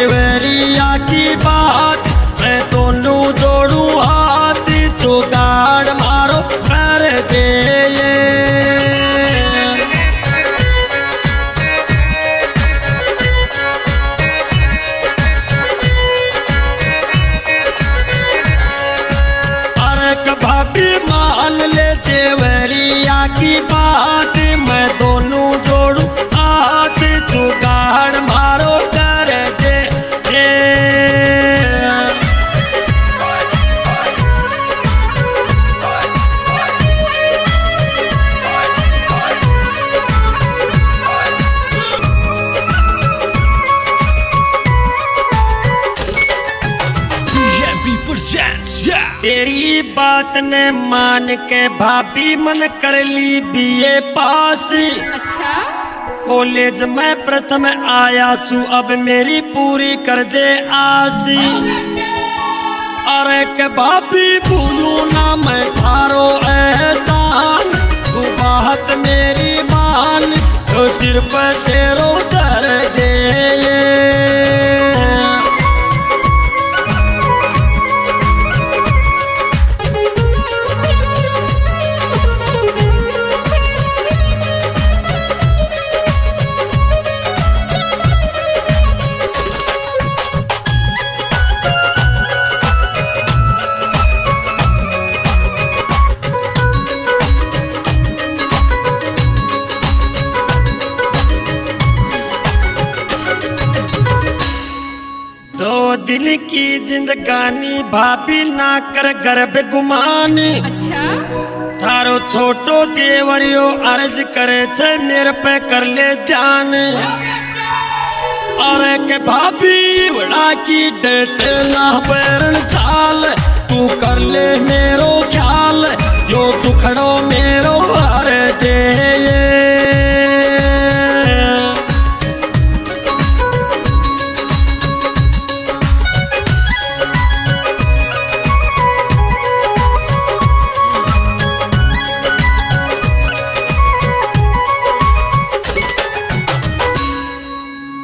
देवरिया की बात तेरी बात ने मान के भाभी मन कर ली बीए पास। अच्छा। कॉलेज में प्रथम आया सु अब मेरी पूरी कर दे आस। अरे के भाभी भूलू ना मैं थारो एहसान तू बात मेरी मान तो सिर पर दो दिन की जिंदगानी भाभी ना कर गर्भ गुमान। अच्छा। थारो छोटो देवरियो अर्ज़ करे छे मेरे पे कर ले ध्यान। और के भाभी बड़ा की डेट ना बैरन चाल तू कर ले मेरो ख्याल यो दुखड़ो मेरो हर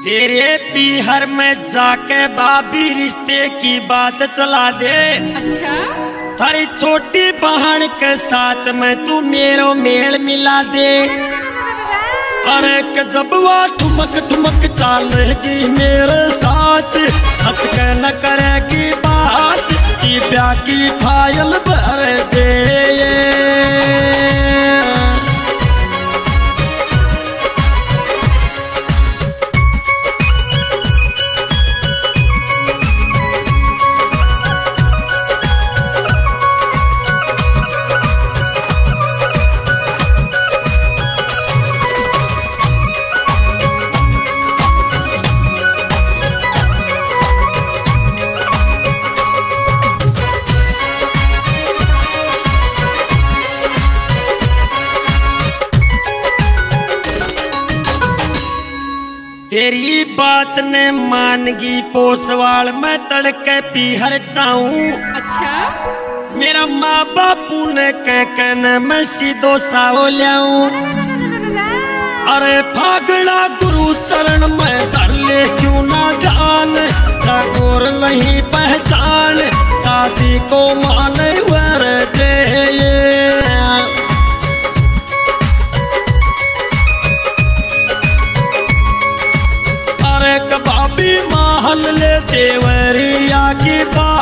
तेरे पीहर में जाके बाबी रिश्ते की बात चला दे। अच्छा। थारी छोटी बहन के साथ में तू मेरो मेल मिला दे। अरे के जब वो ठुमक ठुमक चालेगी मेरे साथ। हंस के न करेगी बात की फ़ाइल तेरी बात ने मानगी पोसवाल मैं तड़के पीहर चाऊं अच्छा। मेरा माँ बापू ने कह कहने मैं सीधो साहो लियाऊं। अरे फागड़ा गुरु चरण मैं धर ले क्यों ना ध्यान ठाकुर नहीं पहचान शादी को माने वर देवरिया की पा